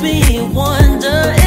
makes me wonder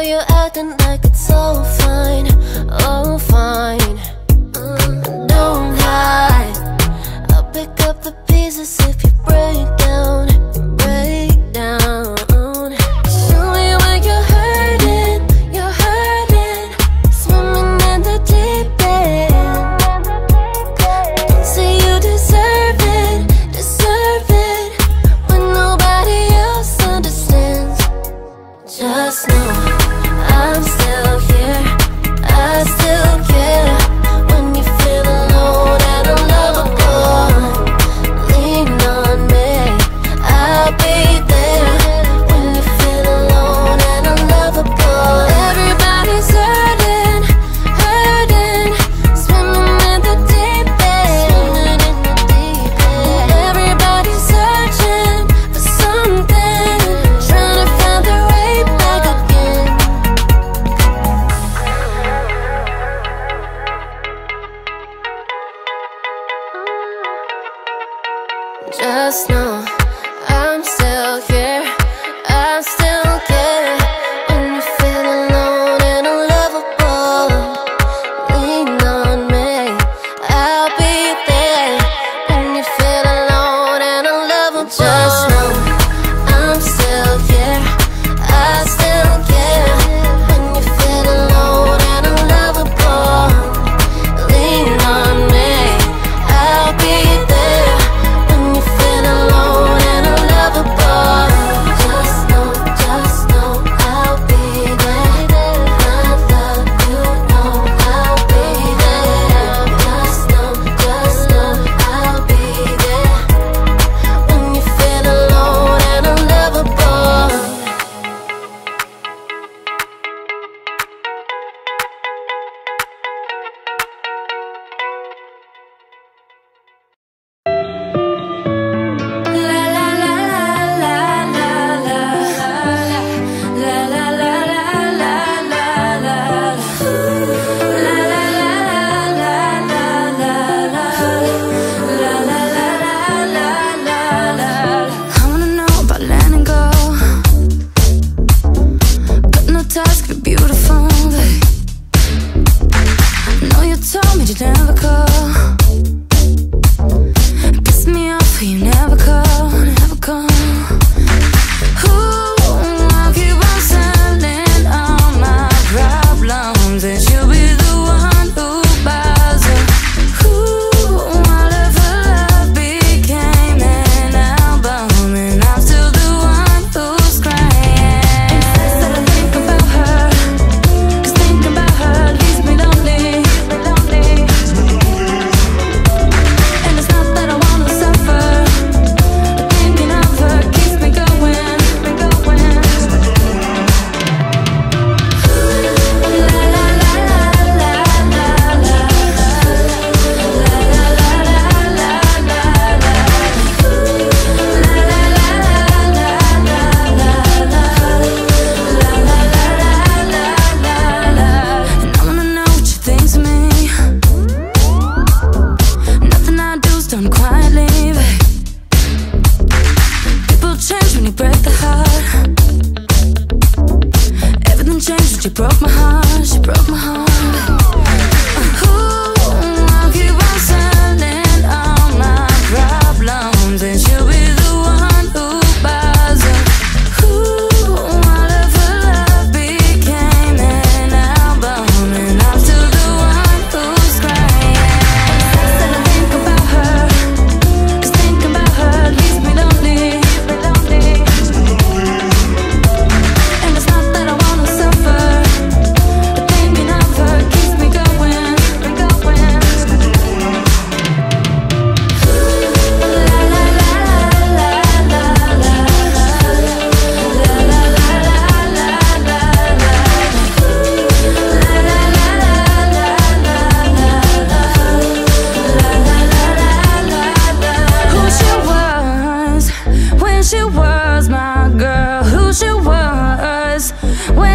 know you're acting like it's so fine, oh fine. Mm, don't hide, I'll pick up the pieces if you break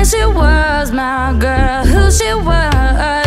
she was my girl, who she was.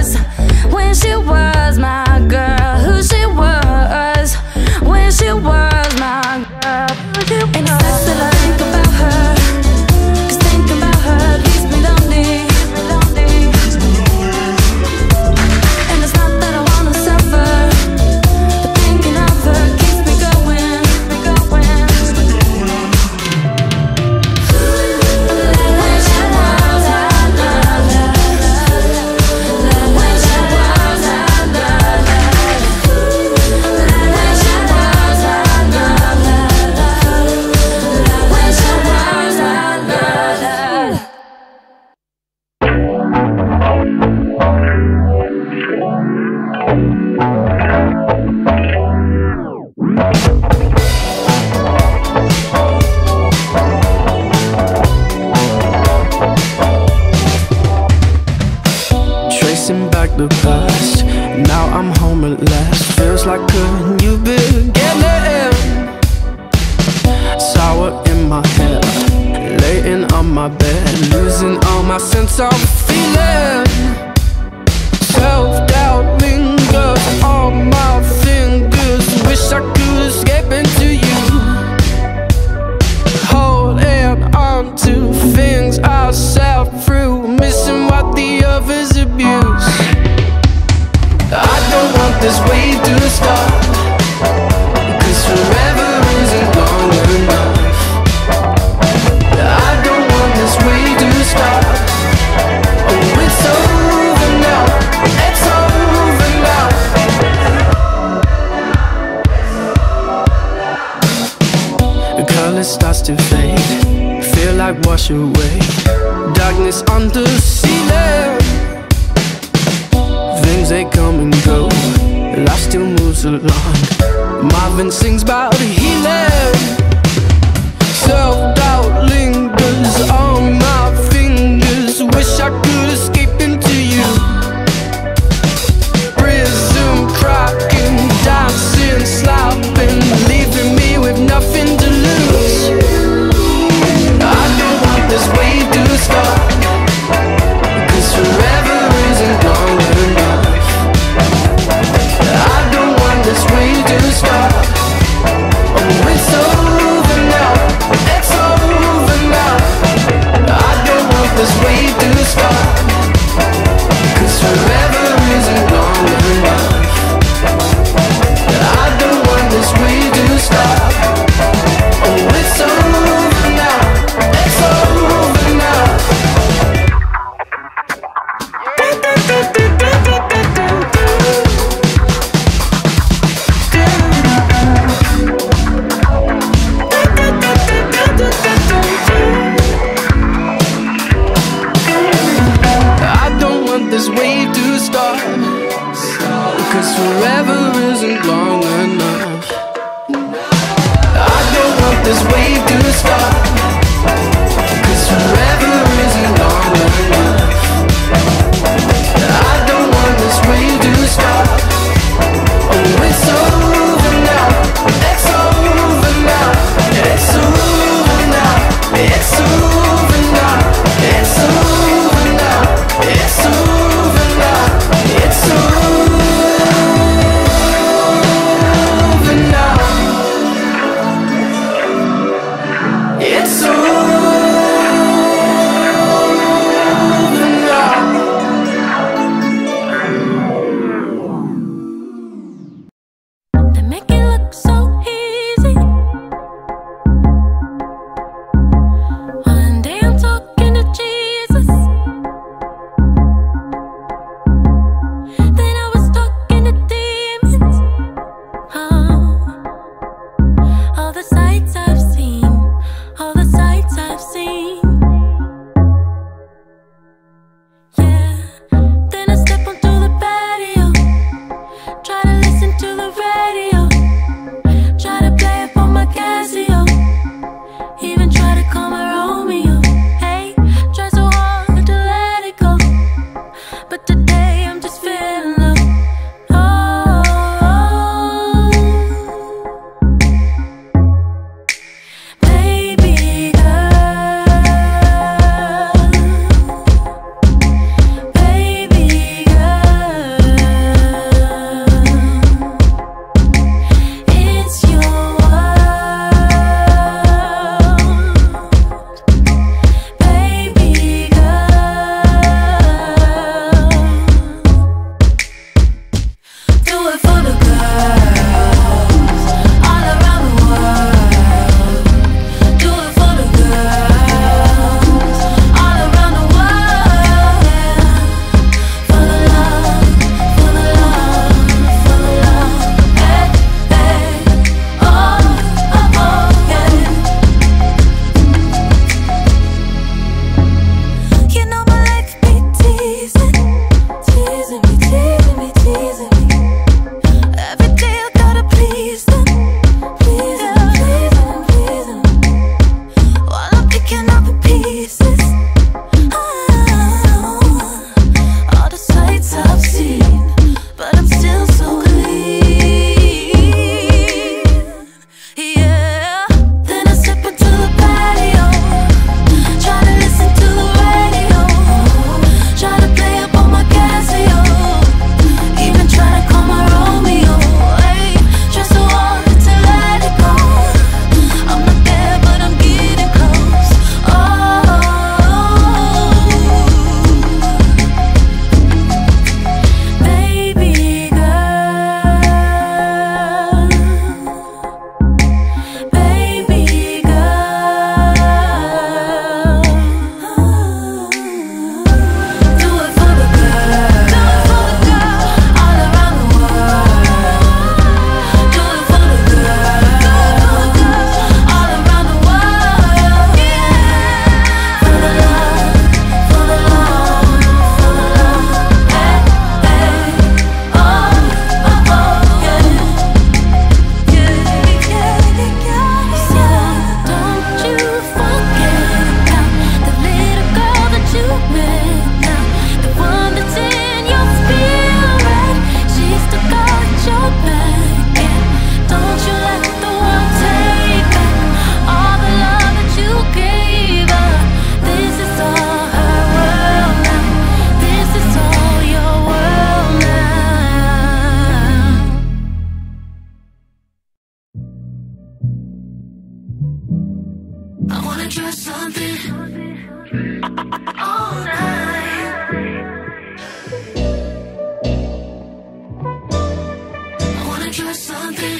Just something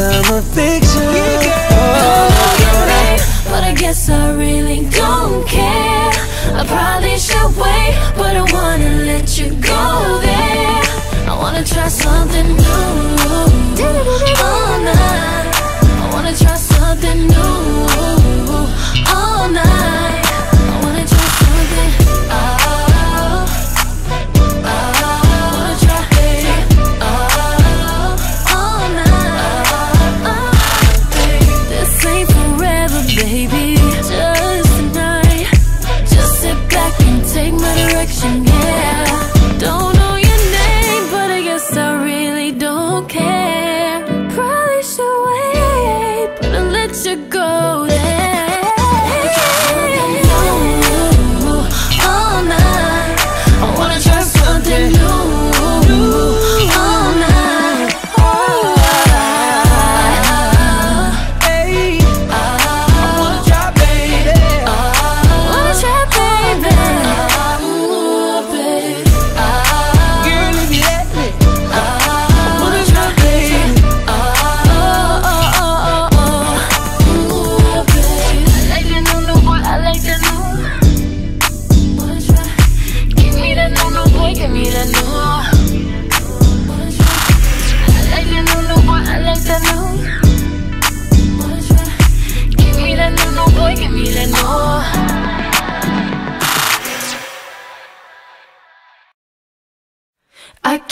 I'm a fiction. Yeah, oh, but I guess I really don't care. I probably should wait, but I wanna let you go there. I wanna try something new. Oh, All night. I wanna try something new. Oh, All night.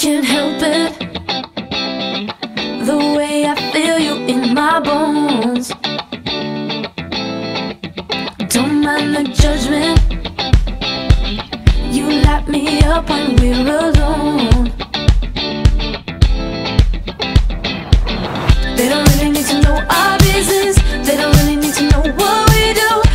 can't help it. The way I feel you in my bones. Don't mind the judgment. You light me up when we're alone. They don't really need to know our business. They don't really need to know what we do.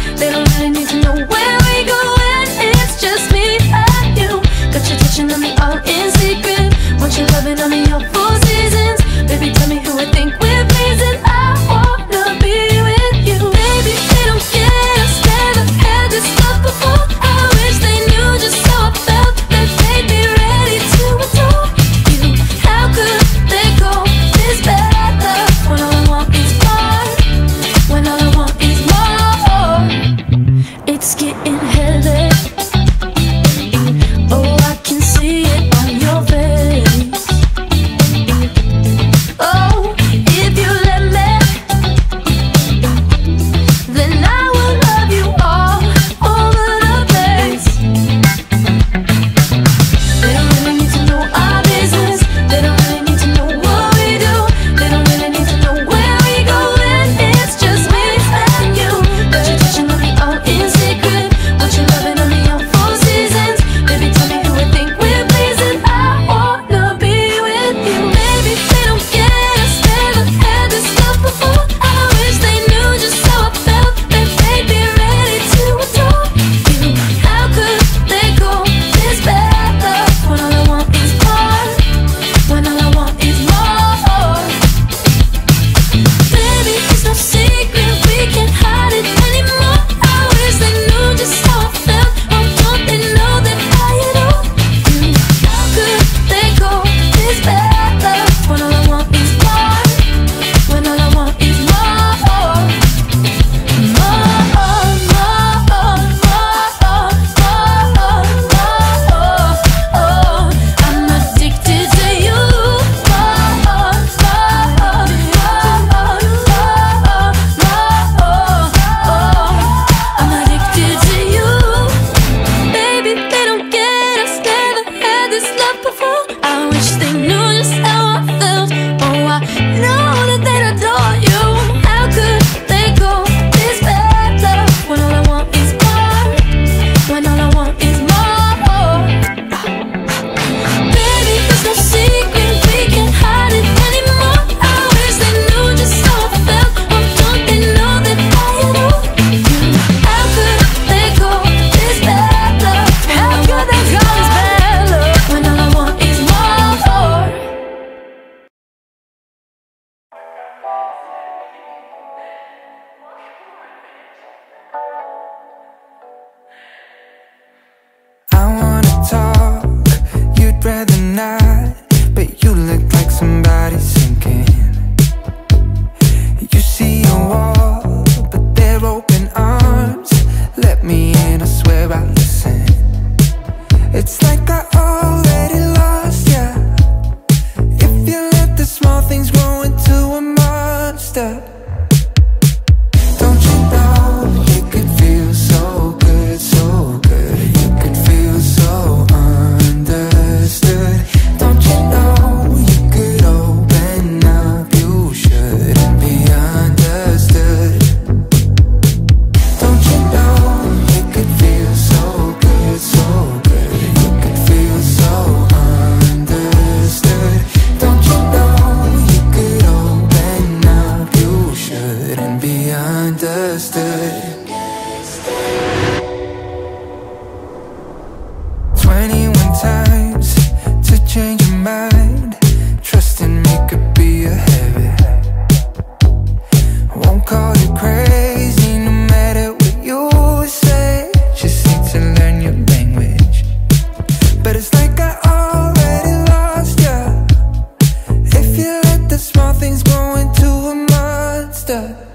Dön.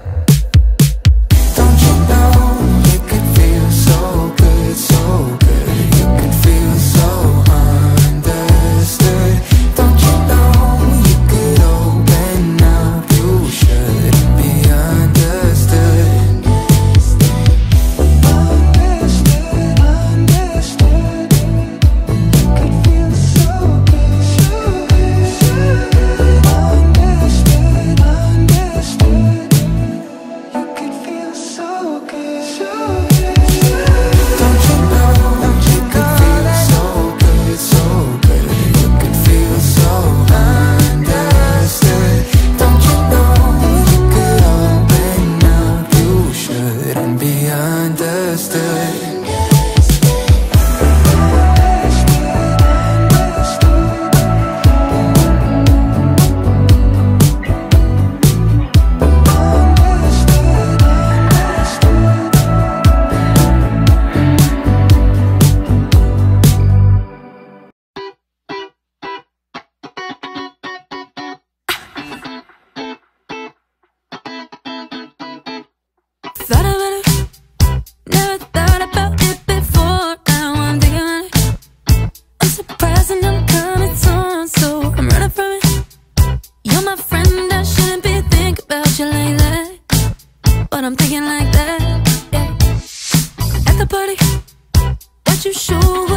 What you show